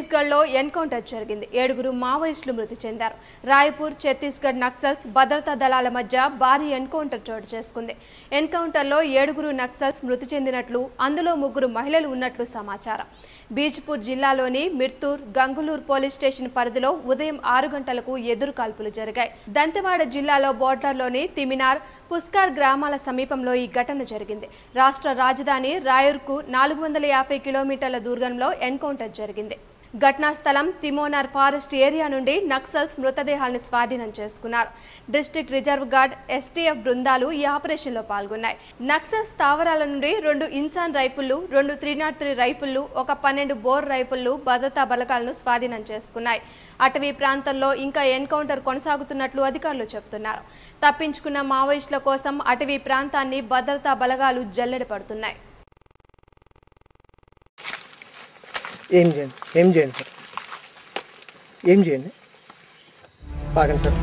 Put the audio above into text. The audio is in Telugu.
ఛత్తీస్గఢ్లో ఎన్కౌంటర్ జరిగింది. ఏడుగురు మావోయిస్టులు మృతి చెందారు. రాయ్పూర్ ఛత్తీస్గఢ్ నక్సల్స్ భద్రతా దళాల మధ్య భారీ ఎన్కౌంటర్ చోటు చేసుకుంది. ఎన్కౌంటర్లో ఏడుగురు నక్సల్స్ మృతి చెందినట్లు అందులో ముగ్గురు మహిళలు ఉన్నట్లు సమాచారం. బీజ్పూర్ జిల్లాలోని మిర్తూర్ గంగులూర్ పోలీస్ స్టేషన్ పరిధిలో ఉదయం ఆరు గంటలకు ఎదురు కాల్పులు జరిగాయి. దంతెవాడ జిల్లాలో బోర్డర్లోని తిమినార్ పుస్కార్ గ్రామాల సమీపంలో ఈ ఘటన జరిగింది. రాష్ట్ర రాజధాని రాయూర్కు నాలుగు వందల యాభై కిలోమీటర్ల దూరంలో ఎన్కౌంటర్ జరిగింది. ఘటనా స్థలం తిమోనార్ ఫారెస్ట్ ఏరియా నుండి నక్సల్స్ మృతదేహాలను స్వాధీనం చేసుకున్నారు. డిస్ట్రిక్ట్ రిజర్వ్ గార్డ్ ఎస్టీఎఫ్ బృందాలు ఈ ఆపరేషన్లో పాల్గొన్నాయి. నక్సల్స్ స్థావరాల నుండి రెండు ఇన్సాన్ రైఫిళ్ళు రెండు త్రీ నాట్ త్రీ రైఫిళ్ళు ఒక పన్నెండు బోర్ రైఫిళ్ళు భద్రతా బలగాలను స్వాధీనం చేసుకున్నాయి. అటవీ ప్రాంతంలో ఇంకా ఎన్కౌంటర్ కొనసాగుతున్నట్లు అధికారులు చెబుతున్నారు. తప్పించుకున్న మావోయిస్టుల కోసం అటవీ ప్రాంతాన్ని భద్రతా బలగాలు జల్లెడ పడుతున్నాయి. ఏం చేయండి? ఏం చేయండి సార్? ఏం చేయండి? బాగండి సార్.